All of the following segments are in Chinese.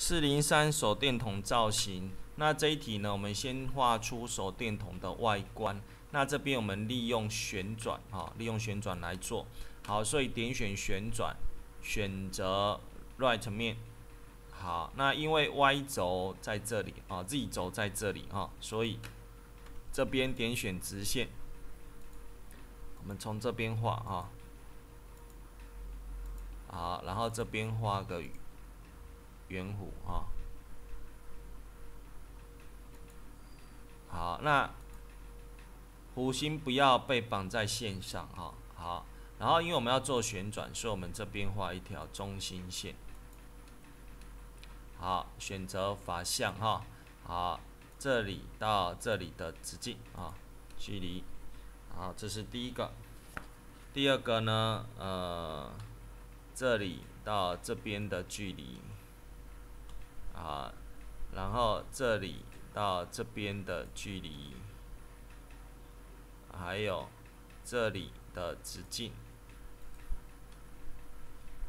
四零三手电筒造型，那这一题呢，我们先画出手电筒的外观。那这边我们利用旋转，哈，利用旋转来做。好，所以点选旋转，选择 right 面。好，那因为 Y 轴在这里，啊，Z 轴在这里，啊，所以这边点选直线。我们从这边画，哈。好，然后这边画个。圆弧哈，好，那弧心不要被绑在线上哈，好，然后因为我们要做旋转，所以我们这边画一条中心线，好，选择法相哈，好，这里到这里的直径啊，距离，好，这是第一个，第二个呢，呃，这里到这边的距离。啊，然后这里到这边的距离，还有这里的直径，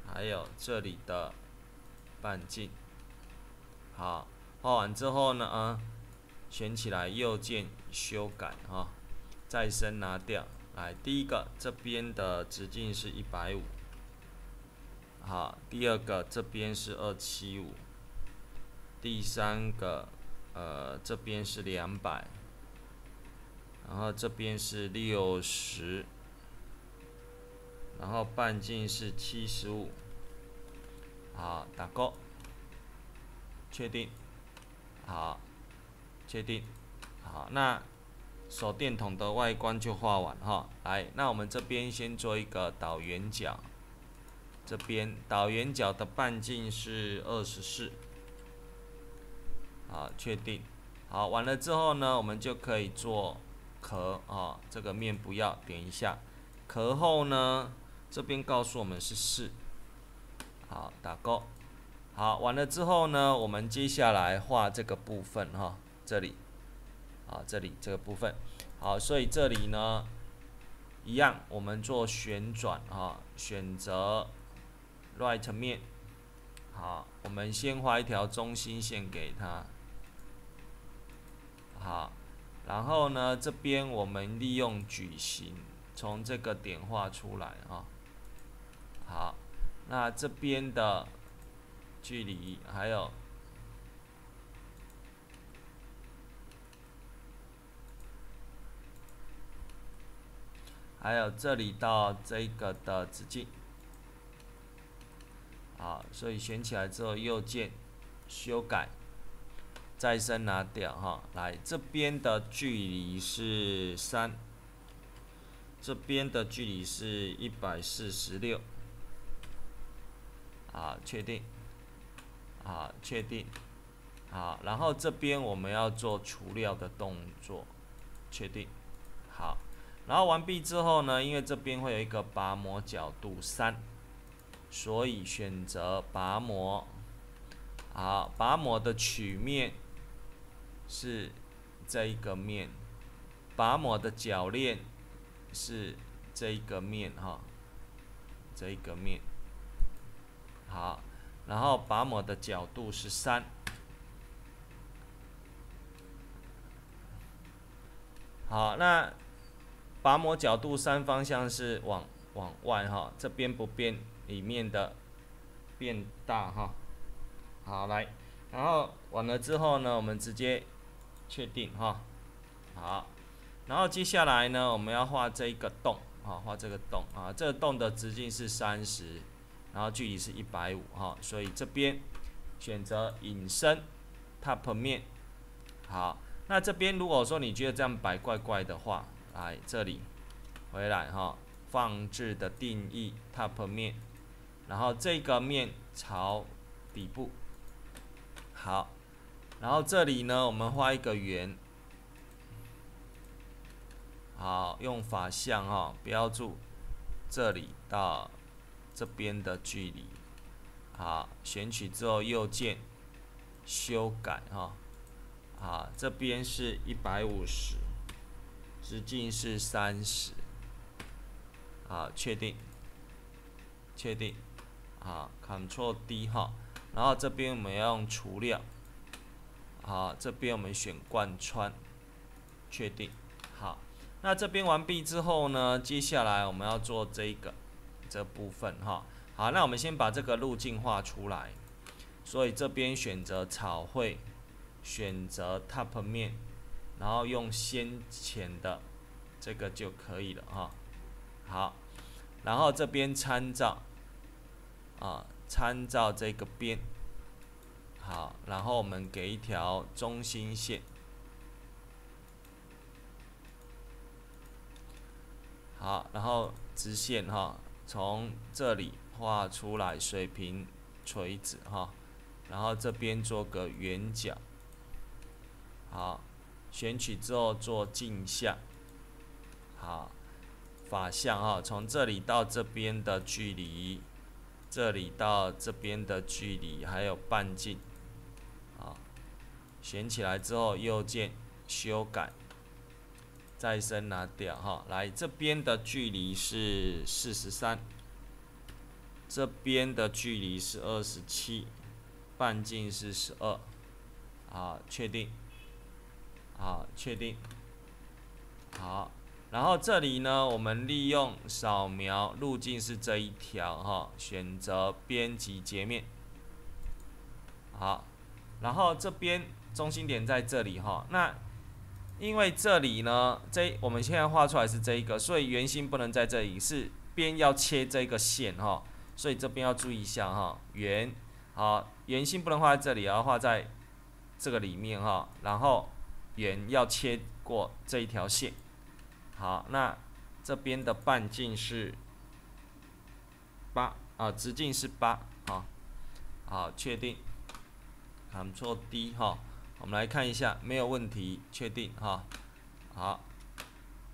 还有这里的半径。好，画完之后呢，啊，选起来右键修改啊，再生拿掉。来，第一个这边的直径是一百五，好，第二个这边是二七五。第三个，呃，这边是两百，然后这边是六十，然后半径是七十五，好，打勾，确定，好，确定，好，那手电筒的外观就画完哈，来，那我们这边先做一个导圆角，这边导圆角的半径是二十四。好，确定。好，完了之后呢，我们就可以做壳啊。这个面不要，点一下。壳后呢，这边告诉我们是四。好，打勾。好，完了之后呢，我们接下来画这个部分哈，这里。啊，这里这个部分。好，所以这里呢，一样，我们做旋转啊，选择 right 面。好，我们先画一条中心线给它。好，然后呢，这边我们利用矩形从这个点画出来啊。好，那这边的距离还有，还有这里到这个的直径。好，所以选起来之后，右键修改。再生拿掉哈，来这边的距离是三，这边的距离是一百四十六，好，确定，好，确定，好，然后这边我们要做除料的动作，确定，好，然后完毕之后呢，因为这边会有一个拔模角度三，所以选择拔模，好，拔模的曲面。是这一个面，拔模的铰链是这一个面哈，这一个面，好，然后拔模的角度是三，好，那拔模角度三方向是往往外哈，这边不变，里面的变大哈，好来，然后完了之后呢，我们直接。确定哈，好，然后接下来呢，我们要画这一个洞，啊，画这个洞啊，这个洞的直径是三十，然后距离是一百五，哈，所以这边选择隐身 top 面，好，那这边如果说你觉得这样摆怪怪的话，来这里回来哈，放置的定义 top 面，然后这个面朝底部，好。然后这里呢，我们画一个圆，好，用法相哈标注这里到这边的距离，好，选取之后右键修改哈，好，这边是一百五十，直径是三十，好，确定，确定，好，Ctrl D 哈。然后这边我们要用除料，好，这边我们选贯穿，确定，好，那这边完毕之后呢，接下来我们要做这个这部分哈，好，那我们先把这个路径画出来，所以这边选择草绘，选择 top 面，然后用先前的这个就可以了哈，好，然后这边参照，啊。参照这个边，好，然后我们给一条中心线，好，然后直线哈，从这里画出来，水平垂直哈，然后这边做个圆角，好，选取之后做镜像，好，法相哈，从这里到这边的距离。这里到这边的距离还有半径，啊，选起来之后右键修改，再生拿掉哈。来这边的距离是四十三，这边的距离是二十七，半径是十二，好，确定，好，确定，好。然后这里呢，我们利用扫描路径是这一条哈，选择编辑截面，好，然后这边中心点在这里哈，那因为这里呢，这我们现在画出来是这一个，所以圆心不能在这里，是边要切这个线哈，所以这边要注意一下哈，圆，好，圆心不能画在这里，要画在这个里面哈，然后圆要切过这一条线。好，那这边的半径是八啊，直径是八，好，好，确定，喊错 D 哈，我们来看一下，没有问题，确定哈，好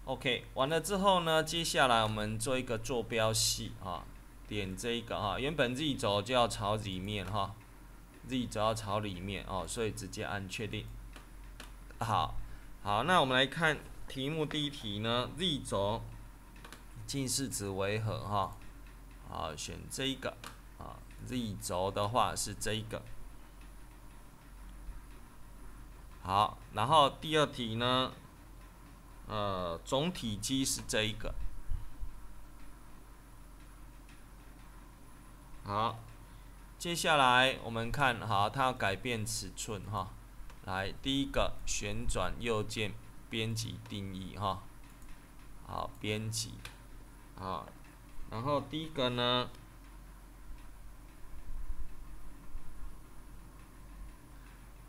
，OK，完了之后呢，接下来我们做一个坐标系啊，点这个哈，原本 Z 轴就要朝里面哈，Z 轴要朝里面哦，所以直接按确定，好，好，那我们来看。题目第一题呢，Z 轴近似值为何？哈，好，选这个啊。Z 轴的话是这个。好，然后第二题呢，呃，总体积是这一个。好，接下来我们看好，它要改变尺寸哈。来，第一个旋转右键。编辑定义哈，好编辑，好，然后第一个呢，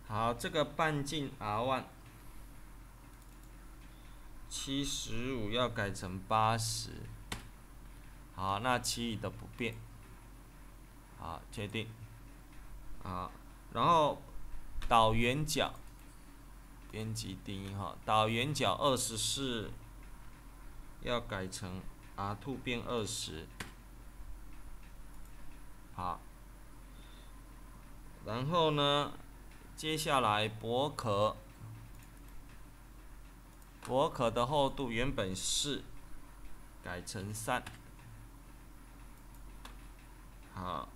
好这个半径 R one 七十五要改成八十，好那其余的不变，好确定，啊，然后导圆角。编辑定义哈，导圆角二十四要改成 R two 变二十，好，然后呢，接下来薄壳，薄壳的厚度原本是，改成三，好。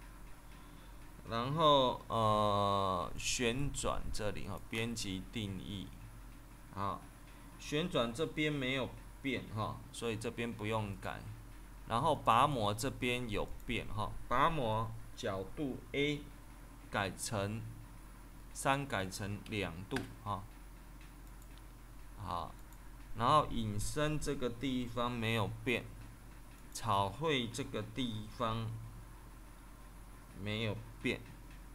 然后呃旋转这里哈，编辑定义，好，旋转这边没有变哈，所以这边不用改。然后拔模这边有变哈，拔模角度 A 改成三改成两度哈，好，然后隐身这个地方没有变，草绘这个地方没有。变，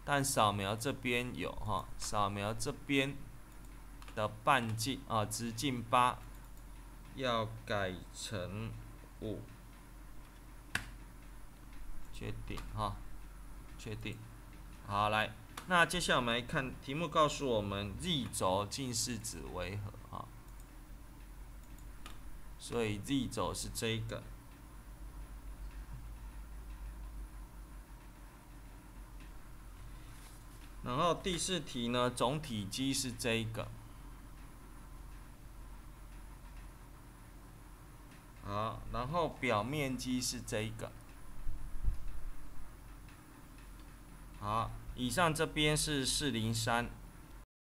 但扫描这边有哈，扫描这边的半径啊，直径八要改成五，确定哈，确定，好来，那接下来我们来看题目，告诉我们 Z 轴近似值为何？啊，所以 Z 轴是这个。然后第四题呢，总体积是这个，好，然后表面积是这个，好，以上这边是四零三，